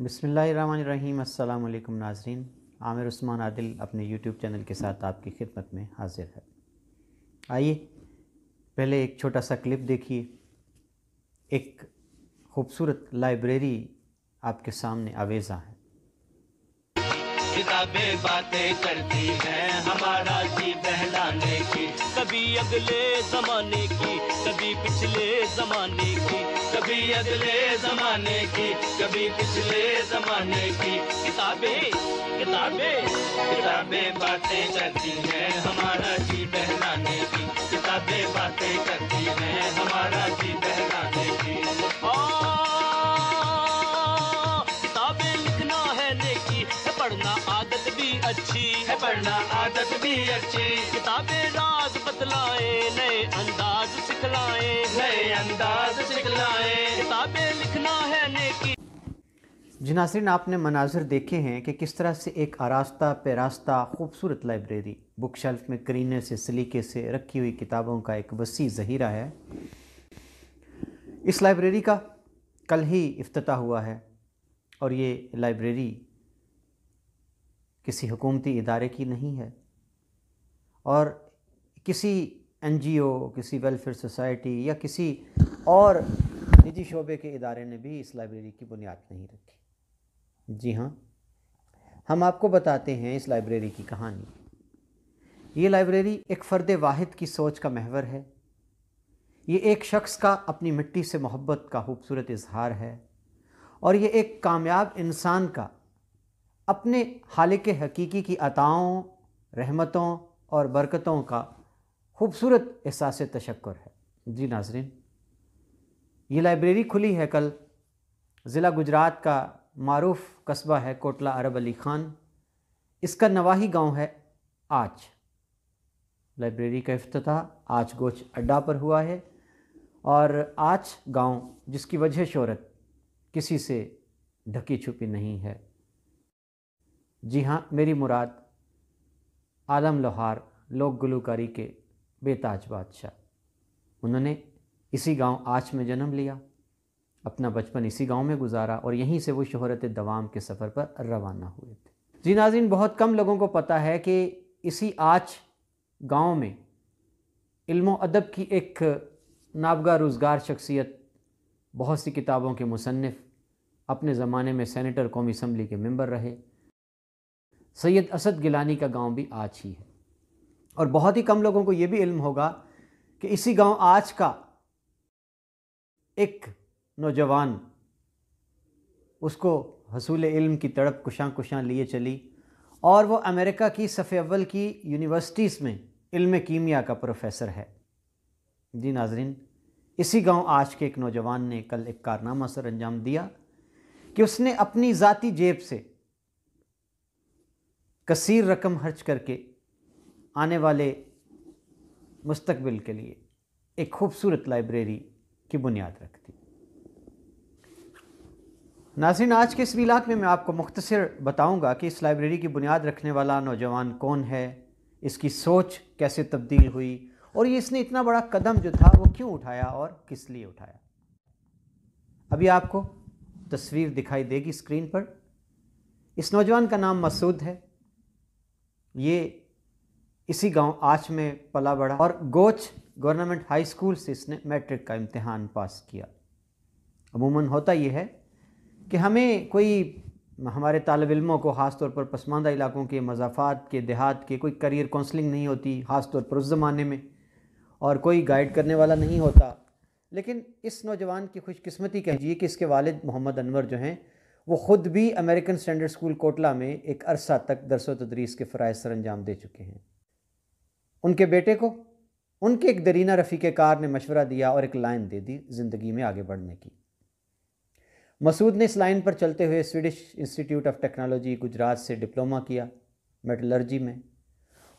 बिसमीम अल्लाम नाजरीन। आमिर उस्मान आदिल अपने यूट्यूब चैनल के साथ आपकी खिदमत में हाजिर है। आइए, पहले एक छोटा सा क्लिप देखिए। एक खूबसूरत लाइब्रेरी आपके सामने आवेज़ा है। किताबें बातें करती हैं, हमारा जी बहलाने की। कभी अगले जमाने की, कभी पिछले जमाने की। कभी अगले जमाने की, कभी पिछले जमाने की। किताबें किताबें किताबें बातें करती हैं, हमारा जी बहलाने की। किताबें बातें करती हैं, हमारा अच्छी है पढ़ना आदत भी अच्छी। किताबें राज बतलाए नए अंदाज सिखलाए। नए अंदाज सिखलाए। किताबें लिखना है नेकी। जी नासरीन आपने मनाजिर देखे हैं कि किस तरह से एक आरास्ता पेरास्ता खूबसूरत लाइब्रेरी बुक शेल्फ में करीने से सलीके से रखी हुई किताबों का एक वसी ज़हीरा है। इस लाइब्रेरी का कल ही अफ्ताह हुआ है और ये लाइब्रेरी किसी हुकूमती इदारे की नहीं है। और किसी एनजीओ, किसी वेलफेयर सोसाइटी या किसी और निजी शोबे के इदारे ने भी इस लाइब्रेरी की बुनियाद नहीं रखी। जी हाँ हम आपको बताते हैं इस लाइब्रेरी की कहानी। ये लाइब्रेरी एक फ़र्द वाहिद की सोच का महवर है। ये एक शख्स का अपनी मिट्टी से मोहब्बत का खूबसूरत इजहार है। और ये एक कामयाब इंसान का अपने हालिक हकीकी की अताओं, रहमतों और बरकतों का खूबसूरत एहसास तशक्र है। जी नाजरीन, ये लाइब्रेरी खुली है कल। ज़िला गुजरात का मरूफ कस्बा है कोटला अरब अली ख़ान। इसका नवाही गाँव है आज। लाइब्रेरी का अफ्ताह आज गोच अड्डा पर हुआ है और आज गाँव जिसकी वजह शहरत किसी से ढकी छुपी नहीं है। जी हाँ मेरी मुराद, आलम लोहार, लोक गुलूकारी के बेताज बादशाह। उन्होंने इसी गाँव आज में जन्म लिया, अपना बचपन इसी गाँव में गुजारा और यहीं से वो शहरत दवाम के सफ़र पर रवाना हुए थे। जी नाजिन बहुत कम लोगों को पता है कि इसी आज गाँव में इल्म अदब की एक नाबगा रोज़गार शख्सियत, बहुत सी किताबों के मुसनफ़ अपने ज़माने में सेनेटर कौमी असम्बली के मेंबर रहे। सैयद असद गिलानी का गाँव भी आज ही है। और बहुत ही कम लोगों को ये भी इल्म होगा कि इसी गाँव आज का एक नौजवान, उसको हसूल इल्म की तड़प कुशां कुशां लिए चली और वो अमेरिका की सफ़े अव्वल की यूनिवर्सिटीज़ में इल्म कीमिया का प्रोफेसर है। जी नाजरीन, इसी गाँव आज के एक नौजवान ने कल एक कारनामा सर अंजाम दिया कि उसने अपनी ज़ाती जेब से कसीर रकम खर्च करके आने वाले मुस्तकबिल के लिए एक खूबसूरत लाइब्रेरी की बुनियाद रखती। दी नाजिन आज के इस विलाक में मैं आपको मुख्तसर बताऊँगा कि इस लाइब्रेरी की बुनियाद रखने वाला नौजवान कौन है, इसकी सोच कैसे तब्दील हुई और ये इसने इतना बड़ा कदम जो था वो क्यों उठाया और किस लिए उठाया। अभी आपको तस्वीर दिखाई देगी स्क्रीन पर। इस नौजवान का नाम मसूद है। ये इसी गाँव आच में पला बड़ा और गोच गवर्नमेंट हाई स्कूल से इसने मैट्रिक का इम्तहान पास किया। अमूमन होता ये है कि हमें कोई हमारे तालब इल्मों को ख़ास तौर पर पसमानदा इलाकों के मजाफात के, देहात के, कोई करियर काउंसलिंग नहीं होती ख़ास तौर पर उस ज़माने में और कोई गाइड करने वाला नहीं होता। लेकिन इस नौजवान की खुशकस्मती कहिए कि इसके वालिद मोहम्मद अनवर जो हैं वो ख़ुद भी अमेरिकन स्टैंडर्ड स्कूल कोटला में एक अरसा तक दरस तदरीस के फ़रज़ सर अंजाम दे चुके हैं। उनके बेटे को, उनके एक दरीना रफ़ीक कार ने मशवरा दिया और एक लाइन दे दी ज़िंदगी में आगे बढ़ने की। मसूद ने इस लाइन पर चलते हुए Swedish institute of technology Gujarat से डिप्लोमा किया मेटलर्जी में।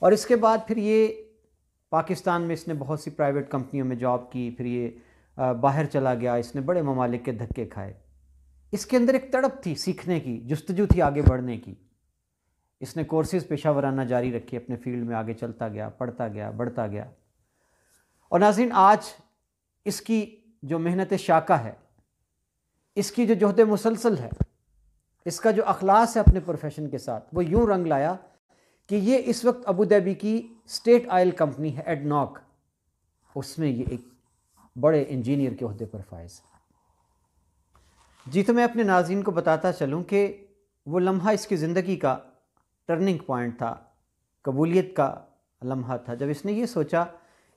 और इसके बाद फिर ये पाकिस्तान में इसने बहुत सी प्राइवेट कंपनियों में जॉब की, फिर ये बाहर चला गया, इसने बड़े ममालिक के धक्के खाए। इसके अंदर एक तड़प थी सीखने की, जस्तजू थी आगे बढ़ने की। इसने कोर्सेज पेशा वराना जारी रखी, अपने फ़ील्ड में आगे चलता गया, पढ़ता गया, बढ़ता गया। और नाजिन आज इसकी जो मेहनत शाखा है, इसकी जो जहद मुसलसल है, इसका जो अखलास है अपने प्रोफेशन के साथ, वो यूँ रंग लाया कि ये इस वक्त अबू धाबी की स्टेट ऑयल कंपनी है एडनॉक उसमें ये एक बड़े इंजीनियर के अहदे पर फायज। है जी तो मैं अपने नाजीन को बताता चलूँ कि वो लम्हा इसकी ज़िंदगी का टर्निंग पॉइंट था, कबूलियत का लम्हा था। जब इसने ये सोचा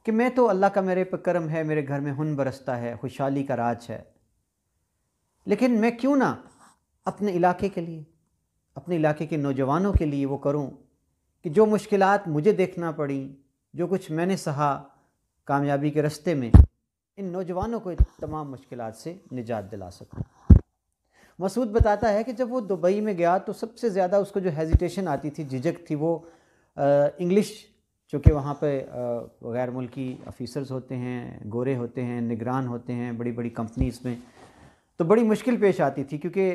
कि मैं तो अल्लाह का मेरे पर करम है, मेरे घर में हुन बरसता है, खुशहाली का राज है, लेकिन मैं क्यों ना अपने इलाके के लिए, अपने इलाके के नौजवानों के लिए वो करूँ कि जो मुश्किल मुझे देखना पड़ी, जो कुछ मैंने सहा कामयाबी के रस्ते में, इन नौजवानों को तमाम मुश्किल से निजात दिला सकूँ। मसूद बताता है कि जब वो दुबई में गया तो सबसे ज़्यादा उसको जो हेजिटेशन आती थी, झिझक थी वो इंग्लिश चूँकि वहाँ पे गैर मुल्की ऑफिसर्स होते हैं, गोरे होते हैं, निगरान होते हैं बड़ी बड़ी कंपनीज़ में। तो बड़ी मुश्किल पेश आती थी क्योंकि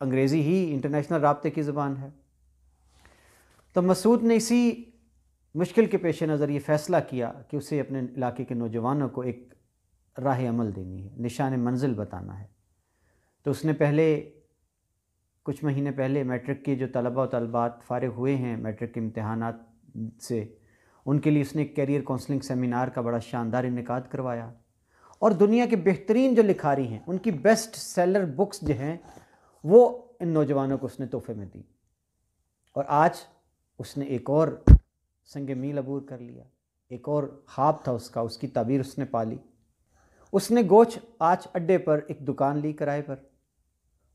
अंग्रेज़ी ही इंटरनेशनल रबते की ज़बान है। तो मसूद ने इसी मुश्किल के पेश नज़र ये फ़ैसला किया कि उसे अपने इलाके के नौजवानों को एक राह अमल देनी है निशान मंजिल बताना है। तो उसने पहले, कुछ महीने पहले मैट्रिक के जो तलबा तलबात फ़ारग हुए हैं मैट्रिक के इम्तहान से, उनके लिए उसने कैरियर काउंसलिंग सेमिनार का बड़ा शानदार इनका करवाया। और दुनिया के बेहतरीन जो लिखारी हैं, उनकी बेस्ट सेलर बुक्स जो हैं, वो इन नौजवानों को उसने तोहफे में दी। और आज उसने एक और संग मील अबूर कर लिया। एक और ख्वाब था उसका, उसकी तबीर उसने पाली। उसने गोच आज अड्डे पर एक दुकान ली किराए पर।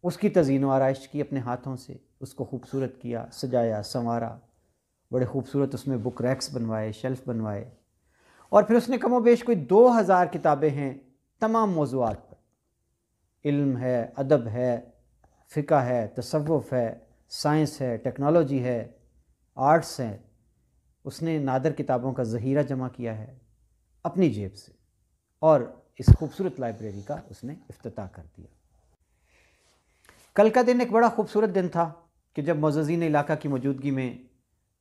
उसकी तजीन आरइश की अपने हाथों से, उसको खूबसूरत किया, सजाया, संवारा। बड़े खूबसूरत उसमें बुक रैक्स बनवाए शेल्फ बनवाए। और फिर उसने कमो बेश कोई दो हज़ार किताबें हैं तमाम मौजूद पर। इल्म है, अदब है, फ़िका है तसवुफ़ है, साइंस है, टेक्नोलॉजी है, आर्ट्स हैं। उसने नादर किताबों का ज़हीरा जमा किया है अपनी जेब से और इस खूबसूरत लाइब्रेरी का उसने अफ्ताह कर दिया। कल का दिन एक बड़ा खूबसूरत दिन था कि जब मजीन इलाका की मौजूदगी में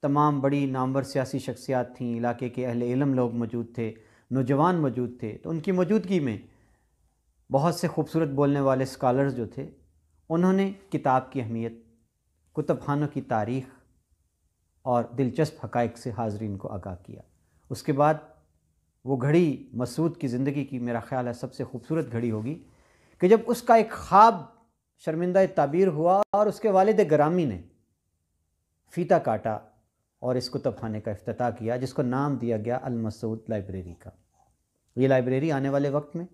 तमाम बड़ी नामवर सियासी शख्सियात थीं, इलाके के अहल इलम लोग मौजूद थे, नौजवान मौजूद थे तो उनकी मौजूदगी में बहुत से खूबसूरत बोलने वाले स्कॉलर्स जो थे, उन्होंने किताब की अहमियत, कुतुब खानों की तारीख़ और दिलचस्प हक़ से हाजरीन को आगाह किया। उसके बाद वो घड़ी मसूद की ज़िंदगी की मेरा ख़्याल है सबसे खूबसूरत घड़ी होगी कि जब उसका एक ख्वाब शर्मिंदा ताबीर हुआ और उसके वालिद ग्रामी ने फ़ीता काटा और इस कुतुब खाने का अफ्ताह किया, जिसको नाम दिया गया अलमसूद लाइब्रेरी का। ये लाइब्रेरी आने वाले वक्त में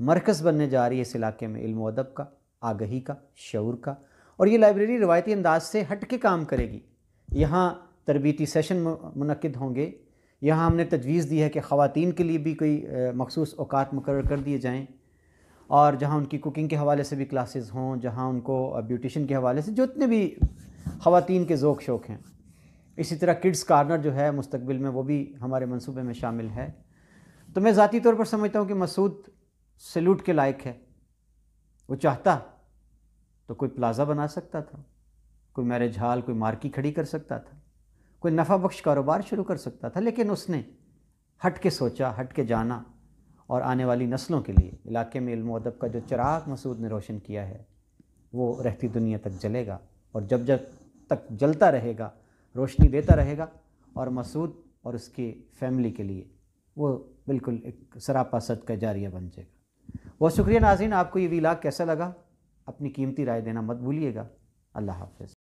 मरकज़ बनने जा रही है इस इलाके में इल्म अदब का, आगही का शूर का। और ये लाइब्रेरी रवायती अंदाज से हट के काम करेगी। यहाँ तरबती सेशन मनद होंगे। यहाँ हमने तजवीज़ दी है कि ख़वान के लिए भी कोई मखसूस अवकात मुकर कर दिए जाएँ। और जहाँ उनकी कुकिंग के हवाले से भी क्लासेस हों, जहाँ उनको ब्यूटिशन के हवाले से जितने भी ख़वान के ज़ोक शौक़ हैं, इसी तरह किड्स कार्नर जो है मुस्तबिल में वो भी हमारे मनसूबे में शामिल है। तो मैं ज़ाती तौर पर समझता हूँ कि मसूद सल्यूट के लायक है। वो चाहता तो कोई प्लाज़ा बना सकता था, कोई मैरिज हाल कोई मार्की खड़ी कर सकता था, कोई नफ़ा बख्श कारोबार शुरू कर सकता था, लेकिन उसने हट के सोचा हट के जाना और आने वाली नस्लों के लिए। इलाके में इल्म अदब का जो चराग मसूद ने रोशन किया है, वो रहती दुनिया तक जलेगा और जब जब तक जलता रहेगा, रोशनी देता रहेगा और मसूद और उसकी फैमिली के लिए वो बिल्कुल एक सरापा सद का जारिया बन जाएगा। बहुत शुक्रिया नाजीन आपको ये वीलाग कैसा लगा? अपनी कीमती राय देना मत भूलिएगा। अल्लाह हाफ़